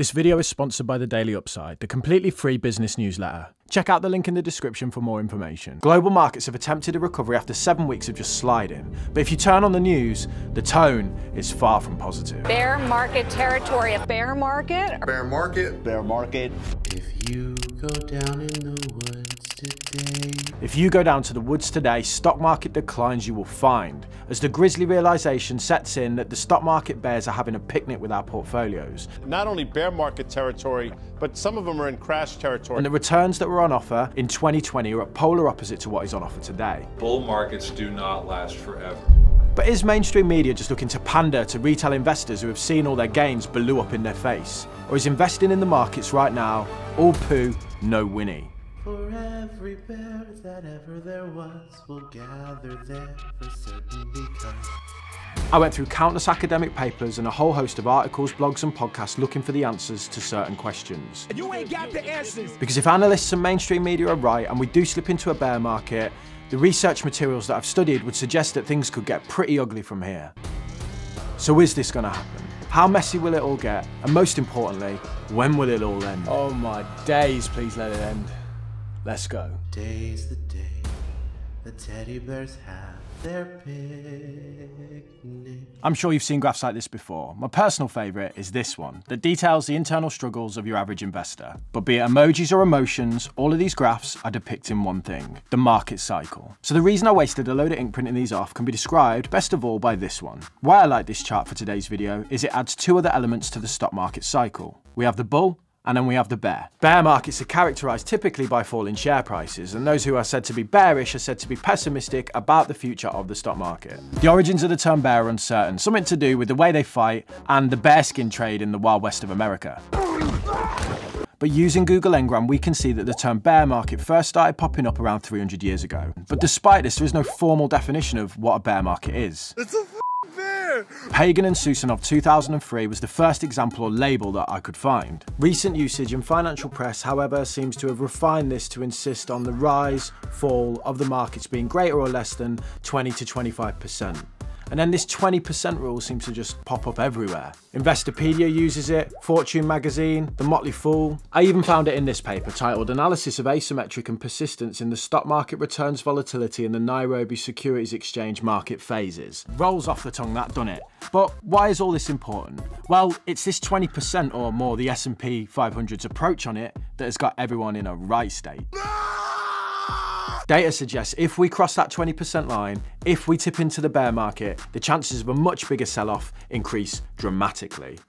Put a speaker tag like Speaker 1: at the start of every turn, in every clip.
Speaker 1: This video is sponsored by the Daily Upside, the completely free business newsletter. Check out the link in the description for more information. Global markets have attempted a recovery after seven weeks of just sliding, but if you turn on the news, the tone is far from positive.
Speaker 2: Bear market territory. A bear market?
Speaker 3: Bear market.
Speaker 4: Bear market.
Speaker 5: If you go down in the woods today.
Speaker 1: If you go down to the woods today, stock market declines you will find, as the grisly realization sets in that the stock market bears are having a picnic with our portfolios.
Speaker 6: Not only bear market territory, but some of them are in crash territory.
Speaker 1: And the returns that were on offer in 2020 are at polar opposite to what is on offer today.
Speaker 7: Bull markets do not last forever.
Speaker 1: But is mainstream media just looking to pander to retail investors who have seen all their gains blew up in their face? Or is investing in the markets right now all poo, no Winnie?
Speaker 5: For every bear that ever there was, will gather there for certain because.
Speaker 1: I went through countless academic papers and a whole host of articles, blogs, and podcasts looking for the answers to certain questions.
Speaker 8: You ain't got the answers.
Speaker 1: Because if analysts and mainstream media are right and we do slip into a bear market, the research materials that I've studied would suggest that things could get pretty ugly from here. So is this going to happen? How messy will it all get? And most importantly, when will it all end? Oh my days, please let it end. Let's go.
Speaker 5: Today's the day the teddy bears have their picnic.
Speaker 1: I'm sure you've seen graphs like this before. My personal favourite is this one, that details the internal struggles of your average investor. But be it emojis or emotions, all of these graphs are depicting one thing, the market cycle. So the reason I wasted a load of ink printing these off can be described best of all by this one. Why I like this chart for today's video is it adds two other elements to the stock market cycle. We have the bull and then we have the bear. Bear markets are characterised typically by falling share prices, and those who are said to be bearish are said to be pessimistic about the future of the stock market. The origins of the term bear are uncertain, something to do with the way they fight and the bearskin trade in the wild west of America. But using Google Ngram, we can see that the term bear market first started popping up around 300 years ago. But despite this, there is no formal definition of what a bear market is. Pagan and Sossounov 2003 was the first example or label that I could find. Recent usage in financial press, however, seems to have refined this to insist on the rise, fall of the markets being greater or less than 20 to 25%. And then this 20% rule seems to just pop up everywhere. Investopedia uses it, Fortune magazine, The Motley Fool. I even found it in this paper titled Analysis of Asymmetric and Persistence in the Stock Market Returns Volatility in the Nairobi Securities Exchange Market Phases. Rolls off the tongue that, doesn't it? But why is all this important? Well, it's this 20% or more the S&P 500's approach on it that has got everyone in a right state. Data suggests if we cross that 20% line, if we tip into the bear market, the chances of a much bigger sell-off increase dramatically.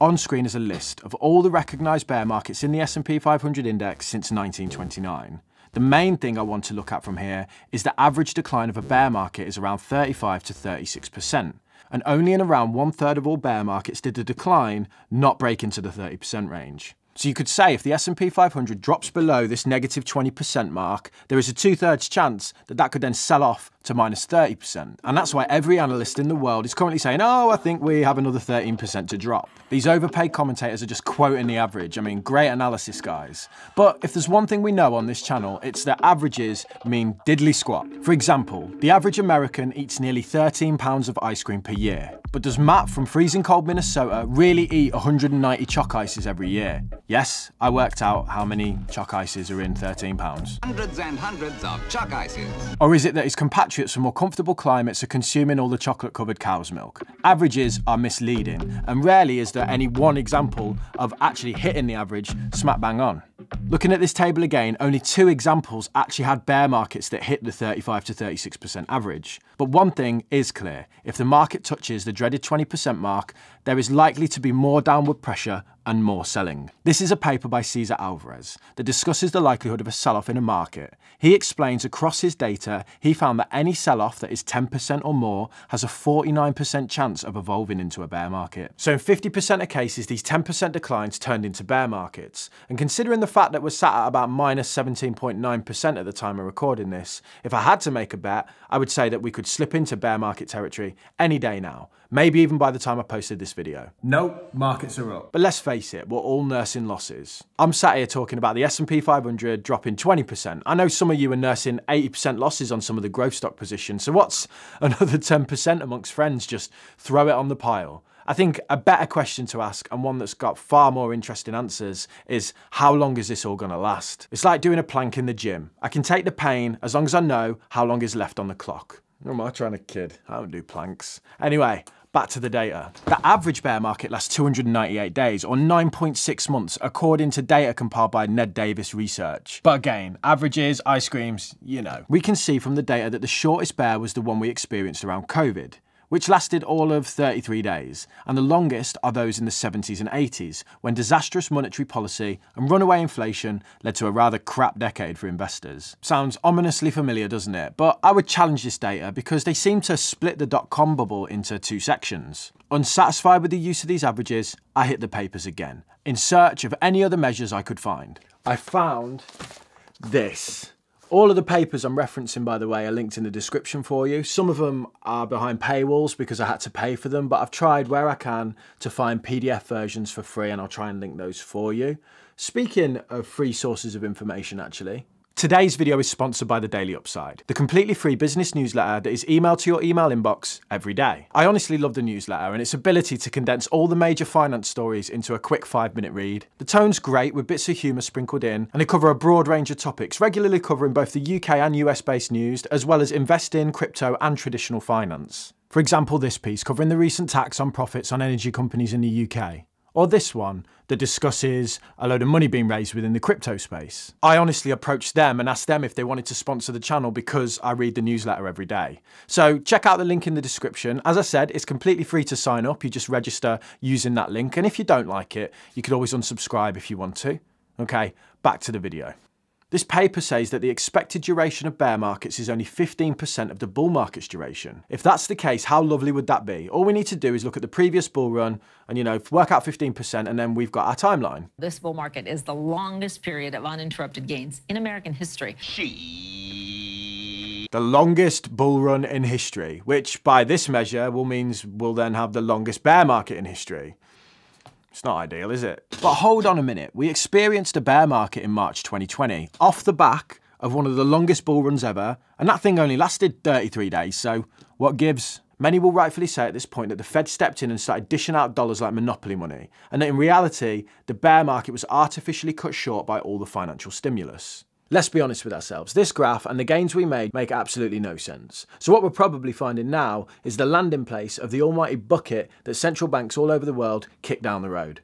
Speaker 1: On screen is a list of all the recognised bear markets in the S&P 500 index since 1929. The main thing I want to look at from here is the average decline of a bear market is around 35 to 36%. And only in around one third of all bear markets did the decline not break into the 30% range. So you could say if the S&P 500 drops below this negative 20% mark, there is a two-thirds chance that that could then sell off to minus 30%. And that's why every analyst in the world is currently saying, oh, I think we have another 13% to drop. These overpaid commentators are just quoting the average. I mean, great analysis, guys. But if there's one thing we know on this channel, it's that averages mean diddly squat. For example, the average American eats nearly 13 pounds of ice cream per year. But does Matt from freezing cold Minnesota really eat 190 choc ices every year? Yes, I worked out how many choc ices are in 13 pounds.
Speaker 9: Hundreds and hundreds of choc ices.
Speaker 1: Or is it that his compatriots from more comfortable climates are consuming all the chocolate covered cow's milk? Averages are misleading, and rarely is there any one example of actually hitting the average smack bang on. Looking at this table again, only two examples actually had bear markets that hit the 35 to 36% average. But one thing is clear, if the market touches the dreaded 20% mark, there is likely to be more downward pressure and more selling. This is a paper by Cesar Alvarez that discusses the likelihood of a sell-off in a market. He explains across his data, he found that any sell-off that is 10% or more has a 49% chance of evolving into a bear market. So in 50% of cases, these 10% declines turned into bear markets. And considering the fact that we're sat at about minus 17.9% at the time of recording this, if I had to make a bet, I would say that we could slip into bear market territory any day now. Maybe even by the time I posted this video.
Speaker 8: Nope, markets are up.
Speaker 1: But let's face it, we're all nursing losses. I'm sat here talking about the S&P 500 dropping 20%. I know some of you are nursing 80% losses on some of the growth stock positions, so what's another 10% amongst friends? Just throw it on the pile. I think a better question to ask, and one that's got far more interesting answers, is how long is this all going to last? It's like doing a plank in the gym. I can take the pain as long as I know how long is left on the clock. Am I trying to kid? I don't do planks. Anyway, Back to the data. The average bear market lasts 298 days, or 9.6 months, according to data compiled by Ned Davis Research. But again, averages, ice creams, you know. We can see from the data that the shortest bear was the one we experienced around COVID which lasted all of 33 days, and the longest are those in the 70s and 80s, when disastrous monetary policy and runaway inflation led to a rather crap decade for investors. Sounds ominously familiar, doesn't it? But I would challenge this data because they seem to split the dot-com bubble into two sections. Unsatisfied with the use of these averages, I hit the papers again, in search of any other measures I could find. I found this. All of the papers I'm referencing, by the way, are linked in the description for you. Some of them are behind paywalls because I had to pay for them, but I've tried where I can to find PDF versions for free and I'll try and link those for you. Speaking of free sources of information, actually, Today's video is sponsored by the Daily Upside, the completely free business newsletter that is emailed to your email inbox every day. I honestly love the newsletter and its ability to condense all the major finance stories into a quick five minute read. The tone's great with bits of humour sprinkled in, and they cover a broad range of topics, regularly covering both the UK and US based news, as well as investing, crypto, and traditional finance. For example, this piece covering the recent tax on profits on energy companies in the UK or this one that discusses a load of money being raised within the crypto space. I honestly approached them and asked them if they wanted to sponsor the channel because I read the newsletter every day. So check out the link in the description. As I said, it's completely free to sign up. You just register using that link. And if you don't like it, you could always unsubscribe if you want to. Okay, back to the video. This paper says that the expected duration of bear markets is only 15% of the bull market's duration. If that's the case, how lovely would that be? All we need to do is look at the previous bull run and, you know, work out 15% and then we've got our timeline.
Speaker 4: This bull market is the longest period of uninterrupted gains in American history.
Speaker 1: The longest bull run in history, which by this measure will means we'll then have the longest bear market in history. It's not ideal, is it? But hold on a minute. We experienced a bear market in March 2020 off the back of one of the longest bull runs ever, and that thing only lasted 33 days, so what gives? Many will rightfully say at this point that the Fed stepped in and started dishing out dollars like monopoly money, and that in reality, the bear market was artificially cut short by all the financial stimulus. Let's be honest with ourselves, this graph and the gains we made make absolutely no sense. So what we're probably finding now is the landing place of the almighty bucket that central banks all over the world kick down the road.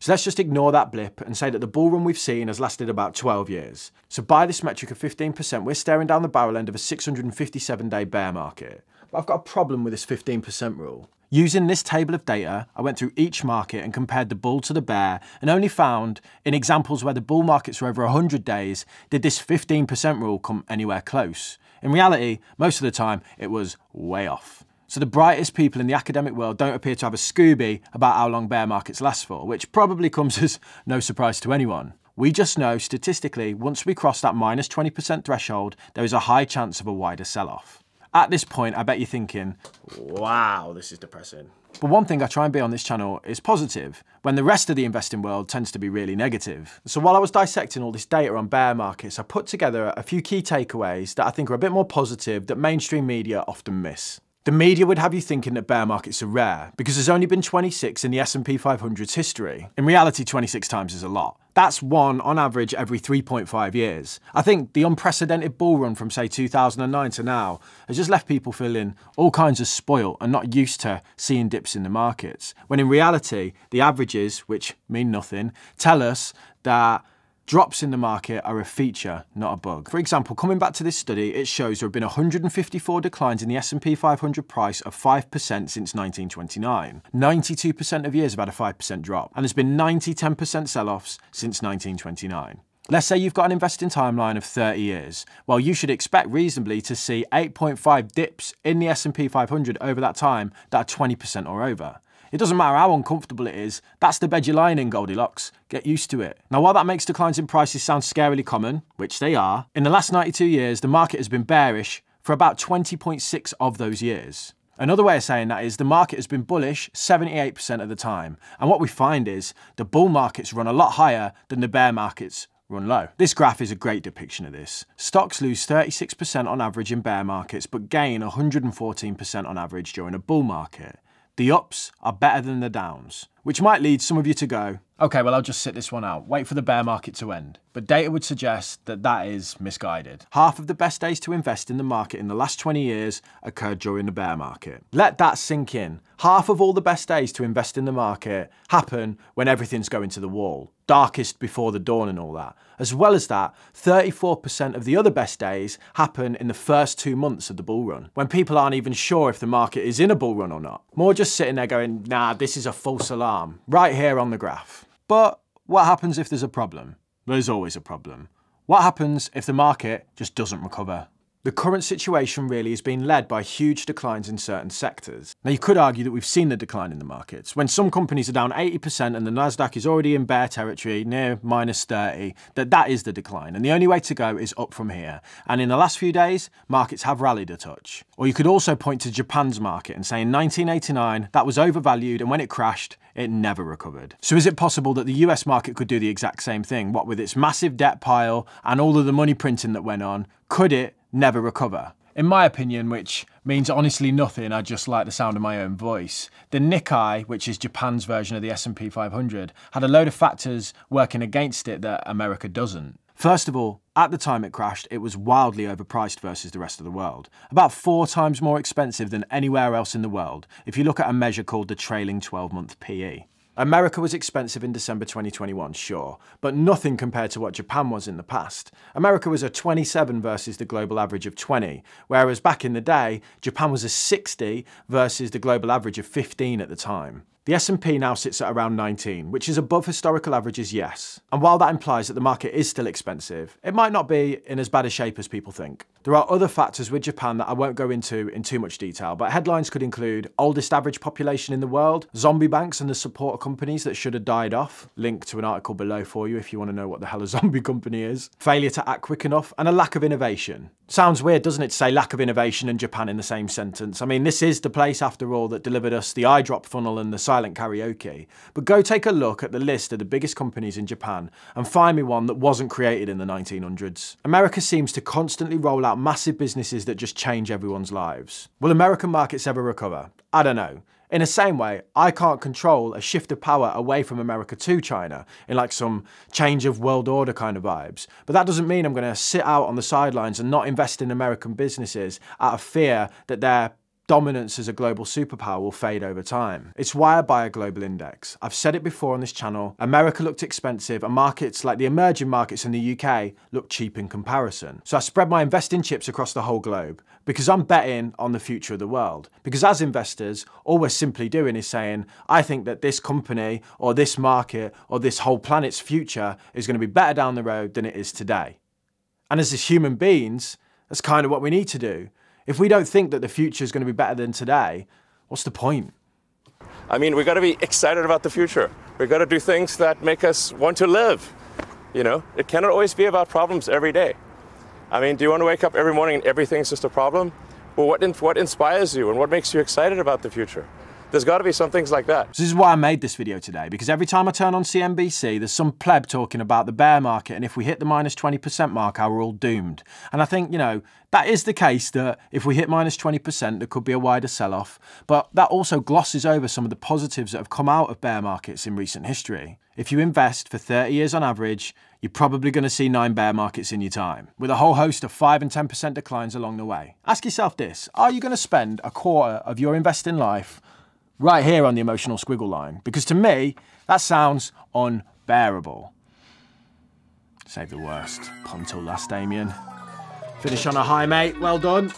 Speaker 1: So let's just ignore that blip and say that the bull run we've seen has lasted about 12 years. So by this metric of 15%, we're staring down the barrel end of a 657 day bear market. But I've got a problem with this 15% rule. Using this table of data, I went through each market and compared the bull to the bear and only found, in examples where the bull markets were over 100 days, did this 15% rule come anywhere close. In reality, most of the time, it was way off. So the brightest people in the academic world don't appear to have a Scooby about how long bear markets last for, which probably comes as no surprise to anyone. We just know statistically, once we cross that minus 20% threshold, there is a high chance of a wider sell-off. At this point, I bet you're thinking, wow, this is depressing. But one thing I try and be on this channel is positive, when the rest of the investing world tends to be really negative. So while I was dissecting all this data on bear markets, I put together a few key takeaways that I think are a bit more positive that mainstream media often miss. The media would have you thinking that bear markets are rare, because there's only been 26 in the S&P 500's history. In reality, 26 times is a lot. That's one on average every 3.5 years. I think the unprecedented bull run from say 2009 to now has just left people feeling all kinds of spoilt and not used to seeing dips in the markets. When in reality, the averages, which mean nothing, tell us that Drops in the market are a feature, not a bug. For example, coming back to this study, it shows there have been 154 declines in the S&P 500 price of 5% since 1929. 92% of years have had a 5% drop, and there's been 90 10% sell-offs since 1929. Let's say you've got an investing timeline of 30 years. Well, you should expect reasonably to see 8.5 dips in the S&P 500 over that time that are 20% or over. It doesn't matter how uncomfortable it is, that's the bed you're lying in, Goldilocks. Get used to it. Now, while that makes declines in prices sound scarily common, which they are, in the last 92 years, the market has been bearish for about 20.6 of those years. Another way of saying that is the market has been bullish 78% of the time. And what we find is the bull markets run a lot higher than the bear markets run low. This graph is a great depiction of this. Stocks lose 36% on average in bear markets, but gain 114% on average during a bull market. The ups are better than the downs, which might lead some of you to go, okay, well, I'll just sit this one out, wait for the bear market to end. But data would suggest that that is misguided. Half of the best days to invest in the market in the last 20 years occurred during the bear market. Let that sink in. Half of all the best days to invest in the market happen when everything's going to the wall. Darkest before the dawn and all that. As well as that, 34% of the other best days happen in the first two months of the bull run, when people aren't even sure if the market is in a bull run or not. More just sitting there going, nah, this is a false alarm, right here on the graph. But what happens if there's a problem? There's always a problem. What happens if the market just doesn't recover? The current situation really has been led by huge declines in certain sectors. Now, you could argue that we've seen the decline in the markets. When some companies are down 80% and the Nasdaq is already in bear territory, near minus 30, that that is the decline. And the only way to go is up from here. And in the last few days, markets have rallied a touch. Or you could also point to Japan's market and say in 1989, that was overvalued, and when it crashed, it never recovered. So is it possible that the US market could do the exact same thing? What with its massive debt pile and all of the money printing that went on, could it never recover. In my opinion, which means honestly nothing, I just like the sound of my own voice. The Nikkei, which is Japan's version of the S&P 500, had a load of factors working against it that America doesn't. First of all, at the time it crashed, it was wildly overpriced versus the rest of the world. About four times more expensive than anywhere else in the world, if you look at a measure called the trailing 12 month PE. America was expensive in December 2021, sure, but nothing compared to what Japan was in the past. America was a 27 versus the global average of 20, whereas back in the day, Japan was a 60 versus the global average of 15 at the time. The S&P now sits at around 19, which is above historical averages, yes. And while that implies that the market is still expensive, it might not be in as bad a shape as people think. There are other factors with Japan that I won't go into in too much detail, but headlines could include oldest average population in the world, zombie banks and the support companies that should have died off, link to an article below for you if you want to know what the hell a zombie company is, failure to act quick enough, and a lack of innovation. Sounds weird, doesn't it, to say lack of innovation and Japan in the same sentence? I mean, this is the place, after all, that delivered us the eyedrop funnel and the silent karaoke. But go take a look at the list of the biggest companies in Japan and find me one that wasn't created in the 1900s. America seems to constantly roll out massive businesses that just change everyone's lives. Will American markets ever recover? I don't know. In the same way, I can't control a shift of power away from America to China in like some change of world order kind of vibes. But that doesn't mean I'm going to sit out on the sidelines and not invest in American businesses out of fear that their dominance as a global superpower will fade over time. It's why I buy a global index. I've said it before on this channel, America looked expensive and markets like the emerging markets in the UK look cheap in comparison. So I spread my investing chips across the whole globe because I'm betting on the future of the world. Because as investors, all we're simply doing is saying, I think that this company or this market or this whole planet's future is going to be better down the road than it is today. And as human beings, that's kind of what we need to do. If we don't think that the future is going to be better than today, what's the point?
Speaker 10: I mean, we've got to be excited about the future. We've got to do things that make us want to live. You know, it cannot always be about problems every day. I mean, do you want to wake up every morning and everything's just a problem? Well, what, in, what inspires you and what makes you excited about the future? There's got to be some things like that.
Speaker 1: This is why I made this video today, because every time I turn on CNBC, there's some pleb talking about the bear market, and if we hit the minus 20% mark, we're all doomed. And I think, you know, that is the case that if we hit minus 20%, there could be a wider sell-off, but that also glosses over some of the positives that have come out of bear markets in recent history. If you invest for 30 years on average, you're probably going to see nine bear markets in your time, with a whole host of 5 and 10% declines along the way. Ask yourself this, are you going to spend a quarter of your investing life right here on the emotional squiggle line. Because to me, that sounds unbearable. Save the worst. Until last, Damien. Finish on a high, mate. Well done.